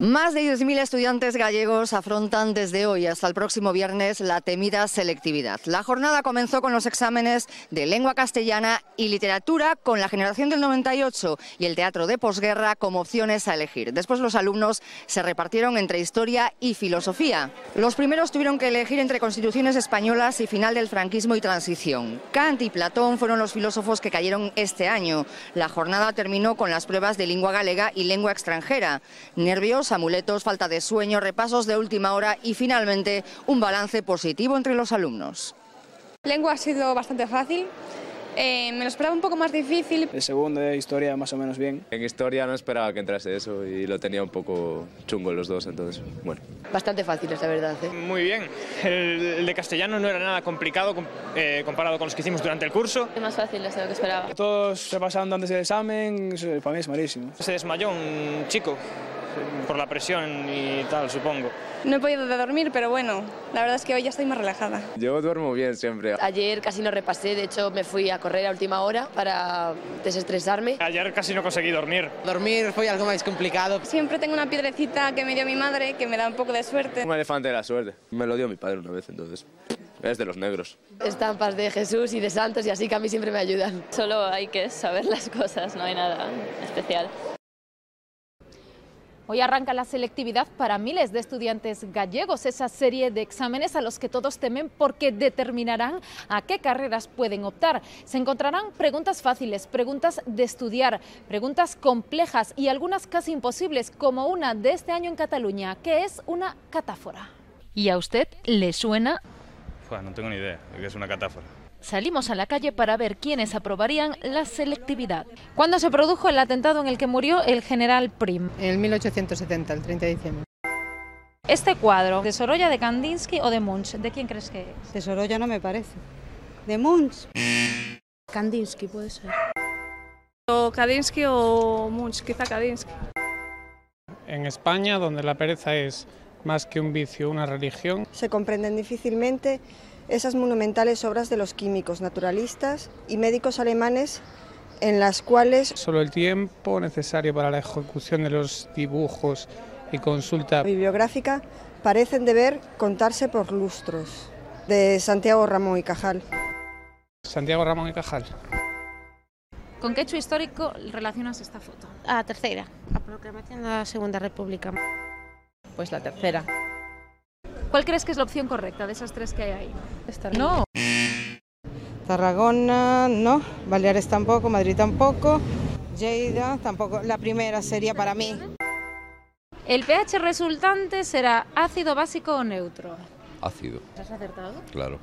Más de 10.000 estudiantes gallegos afrontan desde hoy hasta el próximo viernes la temida selectividad. La jornada comenzó con los exámenes de lengua castellana y literatura con la generación del 98 y el teatro de posguerra como opciones a elegir. Después los alumnos se repartieron entre historia y filosofía. Los primeros tuvieron que elegir entre constituciones españolas y final del franquismo y transición. Kant y Platón fueron los filósofos que cayeron este año. La jornada terminó con las pruebas de lengua galega y lengua extranjera. Nervios amuletos, falta de sueño, repasos de última hora y finalmente un balance positivo entre los alumnos. Lengua ha sido bastante fácil. Eh, me lo esperaba un poco más difícil. El segundo de historia más o menos bien. En historia no esperaba que entrase eso y lo tenía un poco chungo los dos, entonces, bueno. Bastante fáciles, la verdad. ¿eh? Muy bien. El, de castellano no era nada complicado eh, comparado con los que hicimos durante el curso. Es más fácil de lo que esperaba. Todos repasando antes del examen, para mí es malísimo. Se desmayó un chico por la presión y tal, supongo. No he podido dormir, pero bueno, la verdad es que hoy ya estoy más relajada. Yo duermo bien siempre. Ayer casi no repasé, de hecho me fui a correr a última hora para desestresarme. Ayer casi no conseguí dormir. Dormir fue algo más complicado. Siempre tengo una piedrecita que me dio mi madre que me da un poco de suerte. Un elefante de la suerte. Me lo dio mi padre una vez, entonces. Es de los negros. Estampas de Jesús y de santos y así que a mí siempre me ayudan. Solo hay que saber las cosas, no hay nada especial. Hoy arranca la selectividad para miles de estudiantes gallegos, esa serie de exámenes a los que todos temen porque determinarán a qué carreras pueden optar. Se encontrarán preguntas fáciles, preguntas de estudiar, preguntas complejas y algunas casi imposibles, como una de este año en Cataluña, que es una catáfora. ¿Y a usted le suena? No tengo ni idea es una catáfora. Salimos a la calle para ver quiénes aprobarían la selectividad. ¿Cuándo se produjo el atentado en el que murió el general Prim? En 1870, el 30 de diciembre. Este cuadro, ¿de Sorolla, de Kandinsky o de Munch? ¿De quién crees que es? De Sorolla no me parece. ¿De Munch? Kandinsky puede ser. O Kandinsky o Munch, quizá Kandinsky. En España, donde la pereza es más que un vicio, una religión. Se comprenden difícilmente esas monumentales obras de los químicos, naturalistas y médicos alemanes en las cuales... Solo el tiempo necesario para la ejecución de los dibujos y consulta bibliográfica parecen deber contarse por lustros. De Santiago Ramón y Cajal. Santiago Ramón y Cajal. ¿Con qué hecho histórico relacionas esta foto? A tercera, la proclamación de la Segunda República. Pues la tercera. ¿Cuál crees que es la opción correcta de esas tres que hay ahí? Esta no. Tarragona, no. Baleares tampoco, Madrid tampoco. Lleida tampoco. La primera sería para mí. El pH resultante será ácido básico o neutro. Ácido. ¿Has acertado? Claro.